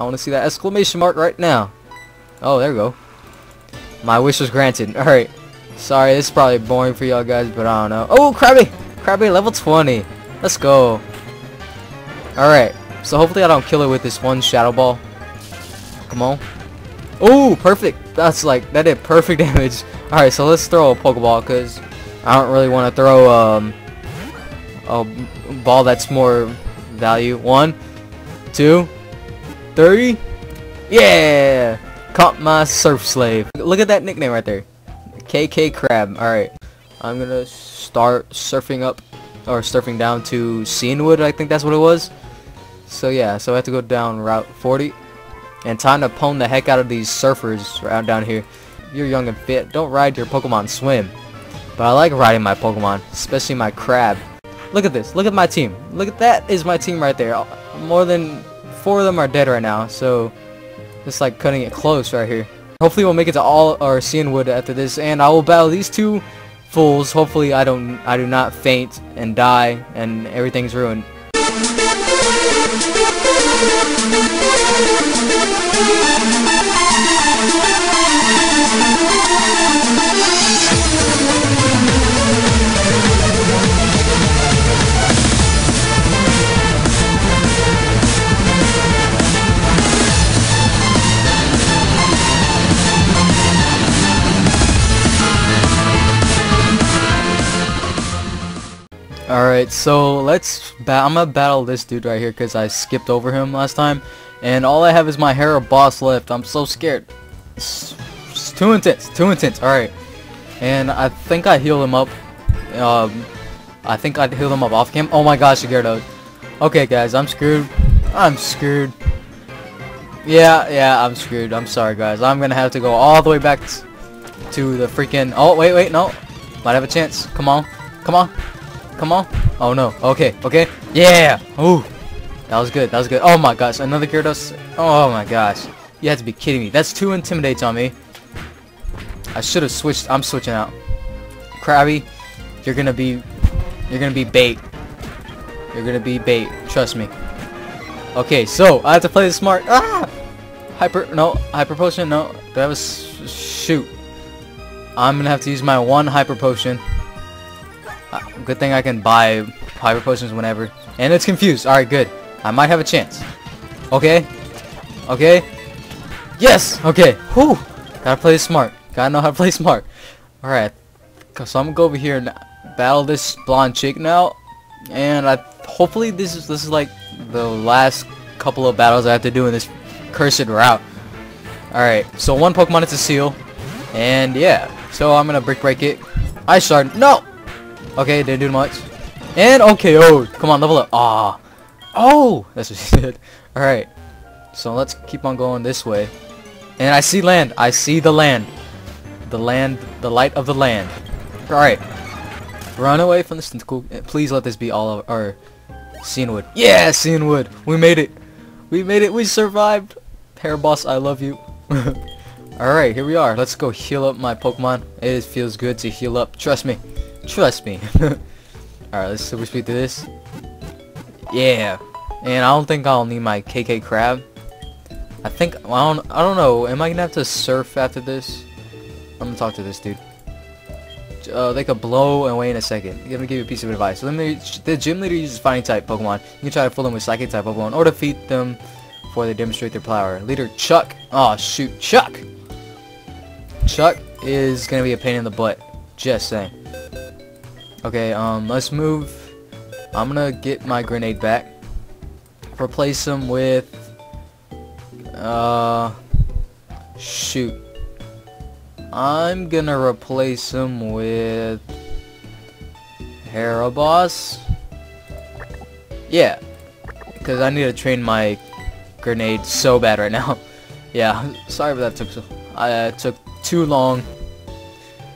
I want to see that exclamation mark right now. Oh, there we go. My wish was granted. Alright. Sorry, this is probably boring for y'all guys, but I don't know. Oh, Krabby! Krabby level 20. Let's go. Alright. So hopefully I don't kill it with this one Shadow Ball. Come on. Oh, perfect. That's like, that did perfect damage. Alright, so let's throw a Pokeball, because I don't really want to throw um, a ball that's more value. One, two, three. Yeah! Caught my surf slave. Look at that nickname right there. KK Crab. Alright. I'm gonna start surfing up, or surfing down to Cianwood, I think that's what it was. So yeah, so I have to go down Route 40. And time to pwn the heck out of these surfers around down here. You're young and fit. Don't ride your Pokemon swim. But I like riding my Pokemon, especially my crab. Look at this. Look at my team. Look at that is my team right there. More than four of them are dead right now. So just like cutting it close right here. Hopefully we'll make it to all our Cianwood after this and I will battle these two fools. Hopefully I don't I do not faint and die and everything's ruined. Alright, so let's I'm gonna battle this dude right here because I skipped over him last time. And all I have is my Hera boss left. I'm so scared. It's, it's too intense, too intense. Alright. And I think I healed him up. Um, I think I healed him up off cam. Oh my gosh, Gyarados. Okay, guys, I'm screwed. I'm screwed. Yeah, yeah, I'm screwed. I'm sorry, guys. I'm gonna have to go all the way back to the freaking... Oh, wait, wait, no. Might have a chance. Come on. Come on. Come on. Oh no. Okay. Okay. Yeah. Ooh. That was good. That was good. Oh my gosh. Another Gyarados. Oh my gosh. You have to be kidding me. That's two intimidates on me. I should have switched. I'm switching out. Krabby, you're gonna be, you're gonna be bait. You're gonna be bait. Trust me. Okay, so I have to play this smart. Ah! Hyper. No. Hyper potion. No. That was shoot. I'm gonna have to use my one hyper potion. Good thing I can buy hyper potions whenever. And it's confused. Alright, good. I might have a chance. Okay. Okay. Yes! Okay. Whew. Gotta play smart. Gotta know how to play smart. Alright. So I'm gonna go over here and battle this blonde chick now. And I hopefully this is this is like the last couple of battles I have to do in this cursed route. Alright, so one Pokemon is a seal. And yeah. So I'm gonna brick break it. I start no! Okay, didn't do much. And okay, oh, come on, level up. Ah, oh, that's what she did. All right, so let's keep on going this way. And I see land. I see the land. The land, the light of the land. All right, run away from the tentacle. Please let this be all of our Cianwood. Yeah, Cianwood. We made it. We made it. We survived. Hair boss, I love you. Alright, here we are. Let's go heal up my Pokemon. It feels good to heal up. Trust me. Trust me. Alright, let's super speed through this. Yeah. And I don't think I'll need my KK crab. I think I don't I don't know. Am I gonna have to surf after this? I'm gonna talk to this dude. Uh, they could blow away in a second. I'm give you a piece of advice. The gym leader uses fighting type Pokemon. You can try to fool them with psychic type Pokemon or defeat them before they demonstrate their power. Leader Chuck. Oh shoot, Chuck. Chuck is gonna be a pain in the butt. Just saying. Okay, um, let's move. I'm gonna get my grenade back. Replace them with... Uh... Shoot. I'm gonna replace them with... Heraboss? Yeah. Because I need to train my grenade so bad right now. yeah, sorry but that took so... I uh, took too long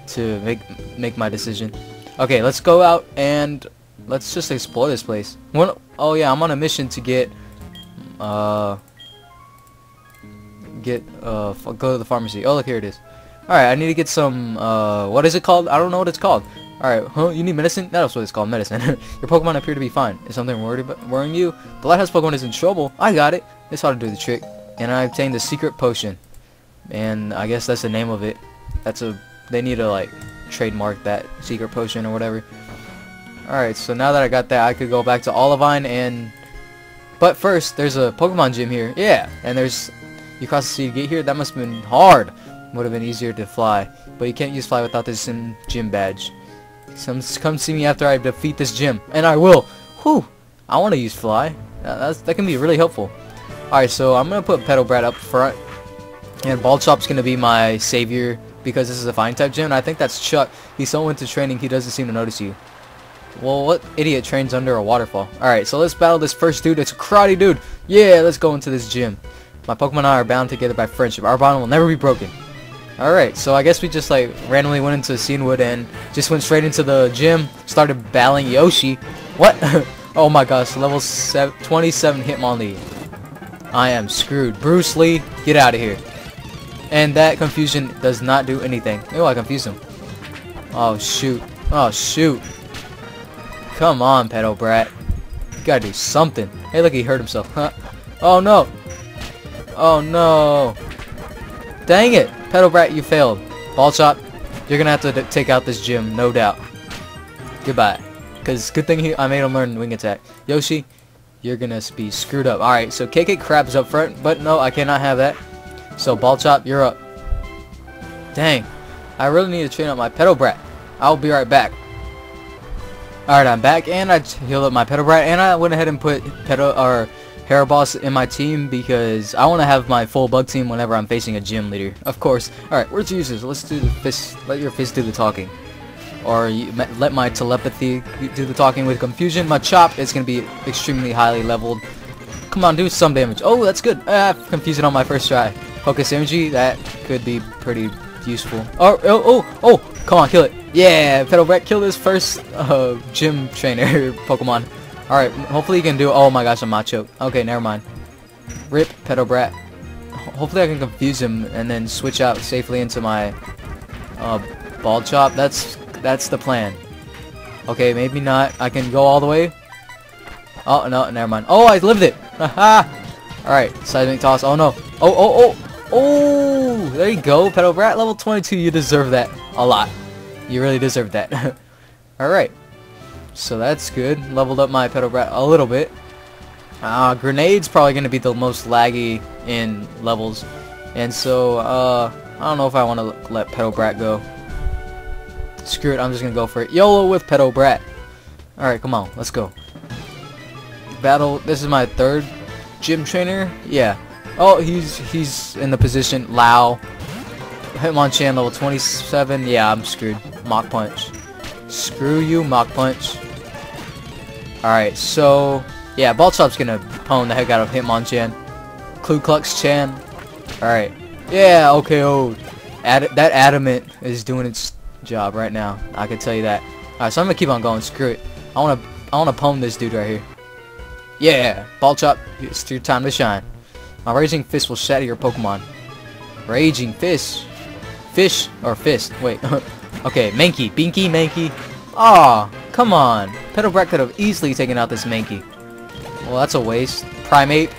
to make make my decision. Okay, let's go out and let's just explore this place. One, oh yeah, I'm on a mission to get, uh, get, uh, go to the pharmacy. Oh, look, here it is. Alright, I need to get some, uh, what is it called? I don't know what it's called. Alright, huh? You need medicine? That's what it's called, medicine. Your Pokemon appear to be fine. Is something worried worrying you? The Lighthouse Pokemon is in trouble. I got it. This ought to do the trick. and I obtained the secret potion. And I guess that's the name of it. That's a they need to like trademark that secret potion or whatever. Alright, so now that I got that, I could go back to Olivine and... But first, there's a Pokemon gym here. Yeah, and there's... You cross the sea to get here? That must have been hard. Would have been easier to fly. But you can't use fly without this gym badge. Come, come see me after I defeat this gym. And I will. Whew. I want to use fly. That's, that can be really helpful. Alright, so I'm going to put Petalbrat up front. And Bald Chop's going to be my savior because this is a fine type gym. And I think that's Chuck. He's so into training he doesn't seem to notice you. Well, what idiot trains under a waterfall? Alright, so let's battle this first dude. It's a karate dude. Yeah, let's go into this gym. My Pokemon and I are bound together by friendship. Our bond will never be broken. Alright, so I guess we just like randomly went into Cianwood and just went straight into the gym, started battling Yoshi. What? oh my gosh, level 27 Hitmonlee. I am screwed. Bruce Lee, get out of here. And that confusion does not do anything. Oh, I confused him. Oh shoot. Oh shoot. Come on, Pedo Brat. You gotta do something. Hey, look, he hurt himself. Huh? Oh no. Oh no. Dang it. Pedo Brat, you failed. Ball Chop, you're gonna have to take out this gym, no doubt. Goodbye. Because good thing he, I made him learn Wing Attack. Yoshi, you're gonna be screwed up. Alright, so KK Krab's up front, but no, I cannot have that. So Ball Chop, you're up. Dang. I really need to train up my Pedo Brat. I'll be right back. Alright, I'm back, and I healed up my Pedo Brat, and I went ahead and put Pedo, or Boss in my team because I want to have my full bug team whenever I'm facing a gym leader. Of course. Alright, where's users? Let's do the fist. Let your fist do the talking. Or you, let my telepathy do the talking with confusion. My chop is going to be extremely highly leveled. Come on, do some damage. Oh, that's good. Ah, confusion on my first try. Focus energy, that could be pretty useful. Oh, oh, oh, oh, come on, kill it. Yeah, Petalbrat killed his first uh, gym trainer Pokemon. Alright, hopefully you can do Oh my gosh, a Machoke. Okay, never mind. Rip Petalbrat. Hopefully I can confuse him and then switch out safely into my uh, Ball Chop. That's, that's the plan. Okay, maybe not. I can go all the way. Oh, no, never mind. Oh, I lived it! Haha! Alright, seismic toss. Oh no. Oh, oh, oh! Oh, there you go, Pedo Brat, level 22. You deserve that a lot. You really deserve that. Alright. So that's good. Leveled up my Pedo Brat a little bit. Uh, Grenade's probably going to be the most laggy in levels. And so, uh, I don't know if I want to let Pedo Brat go. Screw it, I'm just going to go for it. YOLO with Pedo Brat. Alright, come on, let's go. Battle, this is my third gym trainer. Yeah, Oh, he's he's in the position. Lao. Hitmonchan level 27. Yeah, I'm screwed. Mach Punch. Screw you, Mach Punch. Alright, so... Yeah, Ball Chop's gonna pwn the heck out of Hitmonchan. Ku Klux Chan. Alright. Yeah, okay, oh. Ad that Adamant is doing its job right now. I can tell you that. Alright, so I'm gonna keep on going. Screw it. I wanna I wanna pwn this dude right here. Yeah, Ball Chop, it's your time to shine. My Raging Fist will shatter your Pokemon. Raging Fist. Fish or fist. Wait. okay, Mankey. Binky, Mankey. Aw, come on. Petalbrat could have easily taken out this Mankey. Well, that's a waste. Primeape.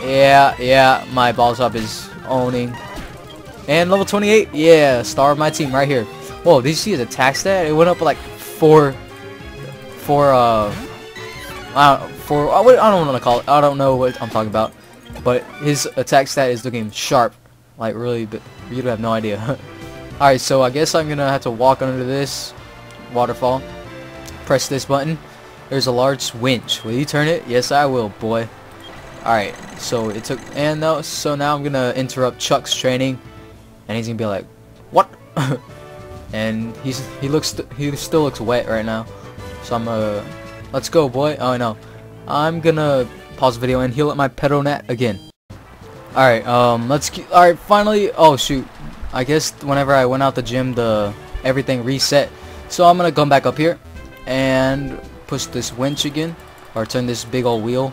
Yeah, yeah, my balls up is owning. And level 28. Yeah, star of my team right here. Whoa, did you see his attack stat? It went up like four, four, uh, I don't, four, I don't want to call it. I don't know what I'm talking about. But his attack stat is looking sharp. Like really, but you have no idea. Alright, so I guess I'm gonna have to walk under this waterfall. Press this button. There's a large winch. Will you turn it? Yes, I will, boy. Alright, so it took, and no, so now I'm gonna interrupt Chuck's training, and he's gonna be like, what? and he's he looks he still looks wet right now. So I'm uh, let's go, boy. Oh no, I'm gonna pause the video and heal up my Peronet again. Alright, um, let's keep, alright, finally, oh shoot, I guess whenever I went out the gym, the, everything reset, so I'm gonna come back up here, and push this winch again, or turn this big old wheel,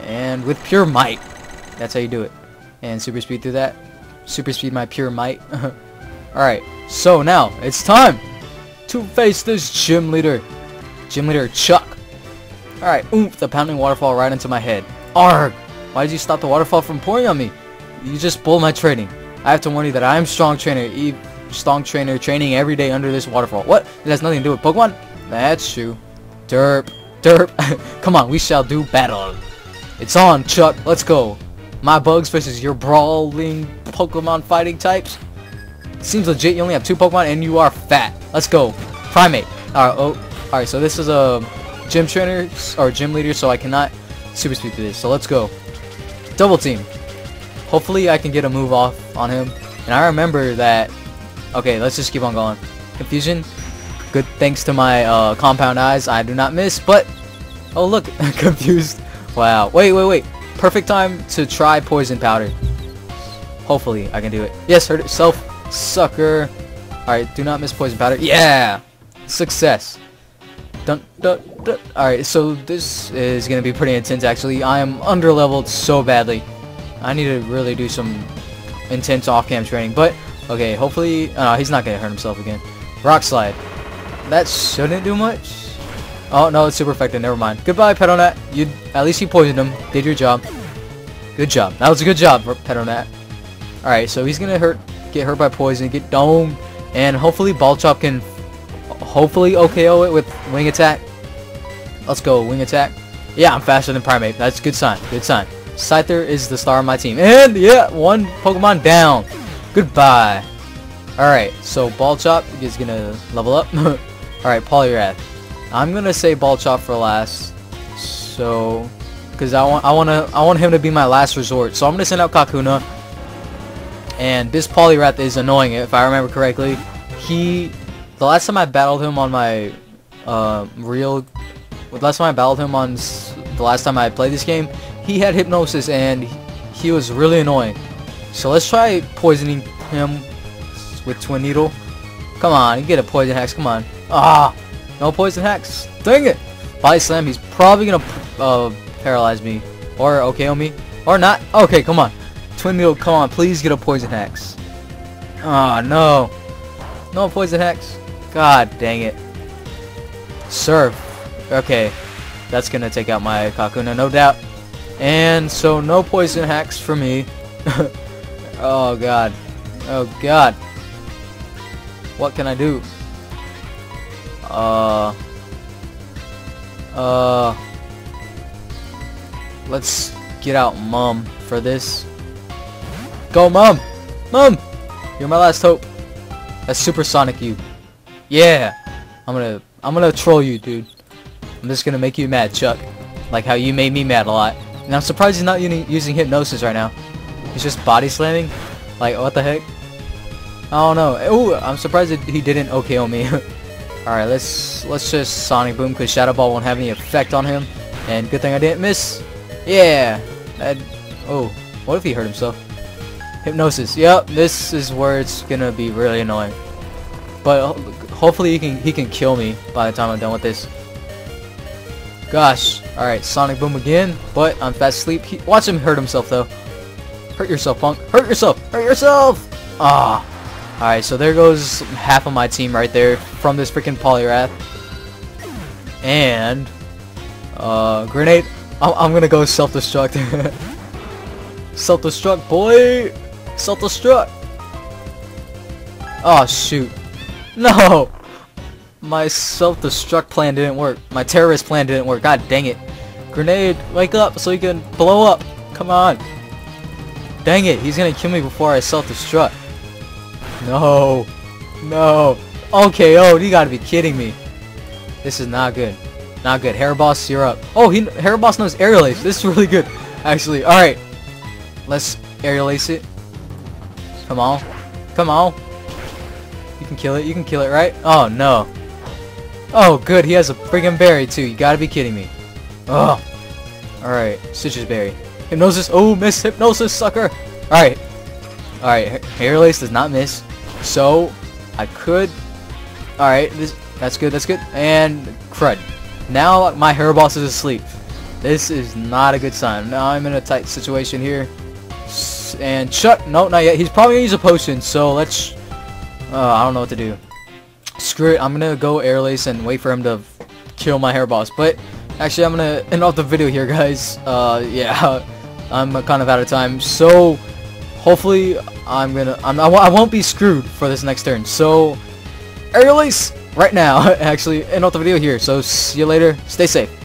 and with pure might, that's how you do it, and super speed through that, super speed my pure might, alright, so now, it's time to face this gym leader, gym leader Chuck, Alright, oomph, the pounding waterfall right into my head. Arg! Why did you stop the waterfall from pouring on me? You just bull my training. I have to warn you that I am strong trainer. E strong trainer training every day under this waterfall. What? It has nothing to do with Pokemon? That's true. Derp. Derp. Come on, we shall do battle. It's on, Chuck. Let's go. My bugs versus your brawling Pokemon fighting types. Seems legit. You only have two Pokemon and you are fat. Let's go. Primeape. Alright, oh, alright, so this is a gym trainer or gym leader, so I cannot super speed through this. So let's go. Double team. Hopefully I can get a move off on him. And I remember that... Okay, let's just keep on going. Confusion. Good thanks to my uh, compound eyes. I do not miss, but... Oh, look. confused. Wow. Wait, wait, wait. Perfect time to try poison powder. Hopefully I can do it. Yes, hurt itself. Sucker. Alright, do not miss poison powder. Yeah! Success. Dun, dun, dun. Alright, so this is going to be pretty intense actually. I am under-leveled so badly. I need to really do some intense off-cam training. But, okay, hopefully... Uh, he's not going to hurt himself again. Rock Slide. That shouldn't do much. Oh, no, it's super effective. Never mind. Goodbye, Petonat. You, at least you poisoned him. Did your job. Good job. That was a good job, Petonat. Alright, so he's going to hurt, get hurt by poison, get domed, and hopefully Ball Chop can hopefully OKO it with Wing Attack. Let's go, Wing Attack. Yeah, I'm faster than Primeape. That's good sign. Good sign. Scyther is the star of my team. And, yeah, one Pokemon down. Goodbye. Alright, so Ball Chop is to level up. Alright, Poliwrath. I'm to say Ball Chop for last. So, because I want, I want to, I want him to be my last resort. So I'm to send out Kakuna. And this Poliwrath is annoying, if I remember correctly. He the last time I battled him on my uh, real, the last time I battled him on the last time I played this game, he had hypnosis and he was really annoying. So let's try poisoning him with Twin Needle. Come on, get a poison hex. Come on. Ah, no poison hex. Dang it. Body slam. He's probably gonna uh, paralyze me or OKO me or not. Okay, come on. Twin Needle, come on. Please get a poison hex. Ah, no. No poison hex. God dang it. Surf. Okay. That's gonna take out my Kakuna, no doubt. And so no poison hacks for me. oh god. Oh god. What can I do? Uh... Uh... Let's get out Mom for this. Go Mom! Mom! You're my last hope. That's supersonic you. Yeah. I'm gonna I'm gonna troll you, dude. I'm just gonna make you mad, Chuck. Like how you made me mad a lot. And I'm surprised he's not using hypnosis right now. He's just body slamming. Like what the heck? I don't know. Oh, I'm surprised that he didn't OKO me. Alright, let's let's just Sonic Boom because Shadow Ball won't have any effect on him. And good thing I didn't miss. Yeah. That, oh, what if he hurt himself? Hypnosis. Yep, this is where it's gonna be really annoying. But Hopefully he can he can kill me by the time I'm done with this. Gosh. Alright, Sonic Boom again. But I'm fast asleep. He, watch him hurt himself though. Hurt yourself, punk. Hurt yourself. Hurt yourself. Ah. Alright, so there goes half of my team right there from this freaking Poliwrath. And uh grenade. I'm, I'm gonna go self-destruct. self-destruct, boy. Self-destruct. Oh shoot. No! My self-destruct plan didn't work. My terrorist plan didn't work. God dang it. Grenade, wake up so you can blow up. Come on. Dang it, he's gonna kill me before I self-destruct. No. No. Okay, oh, you gotta be kidding me. This is not good. Not good. Hair Boss, you're up. Oh, he Hair Boss knows Aerial Ace. This is really good, actually. Alright. Let's Aerial Ace it. Come on. Come on. Can kill it. You can kill it, right? Oh, no. Oh, good. He has a friggin' berry, too. You gotta be kidding me. Oh. Alright. Sitrus berry. Hypnosis. Oh, miss. Hypnosis, sucker. Alright. Alright. Aerial Ace does not miss. So, I could... Alright. This. That's good. That's good. And crud. Now my hair boss is asleep. This is not a good sign. Now I'm in a tight situation here. And Chuck, no, not yet. He's probably gonna use a potion, so let's uh, I don't know what to do. Screw it, I'm gonna go Aerial Ace and wait for him to kill my hair boss. But actually, I'm gonna end off the video here, guys. Uh, yeah. I'm kind of out of time. So hopefully I'm gonna I'm, I, I won't be screwed for this next turn. So aerial ace right now actually end off the video here. So see you later. Stay safe.